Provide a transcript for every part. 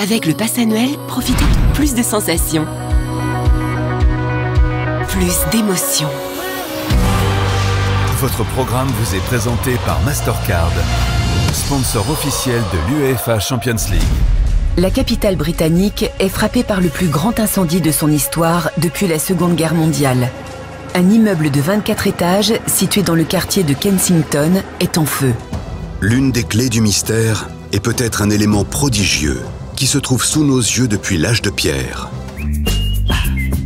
Avec le pass annuel, profitez de plus de sensations. Plus d'émotions. Votre programme vous est présenté par Mastercard, sponsor officiel de l'UEFA Champions League. La capitale britannique est frappée par le plus grand incendie de son histoire depuis la Seconde Guerre mondiale. Un immeuble de 24 étages, situé dans le quartier de Kensington, est en feu. L'une des clés du mystère est peut-être un élément prodigieux qui se trouve sous nos yeux depuis l'âge de pierre.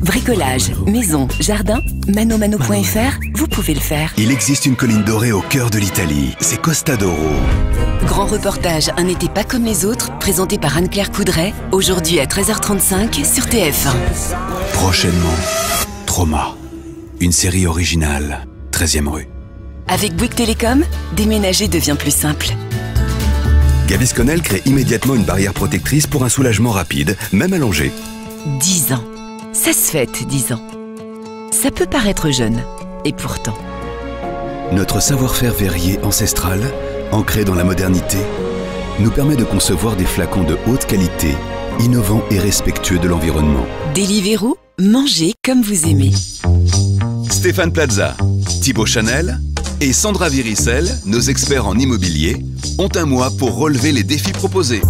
Bricolage, maison, jardin, manomano.fr, vous pouvez le faire. Il existe une colline dorée au cœur de l'Italie, c'est Costa d'Oro. Grand reportage Un été pas comme les autres, présenté par Anne-Claire Coudray, aujourd'hui à 13h35 sur TF1. Prochainement, Trauma. Une série originale, 13e rue. Avec Bouygues Télécom, déménager devient plus simple. Gavisconel crée immédiatement une barrière protectrice pour un soulagement rapide, même allongé. 10 ans. Ça se fête, 10 ans. Ça peut paraître jeune, et pourtant. Notre savoir-faire verrier ancestral, ancré dans la modernité, nous permet de concevoir des flacons de haute qualité, innovants et respectueux de l'environnement. Deliveroo, mangez comme vous aimez. Stéphane Plaza, Thibaut Chanel et Sandra Viricel, nos experts en immobilier, ont un mois pour relever les défis proposés.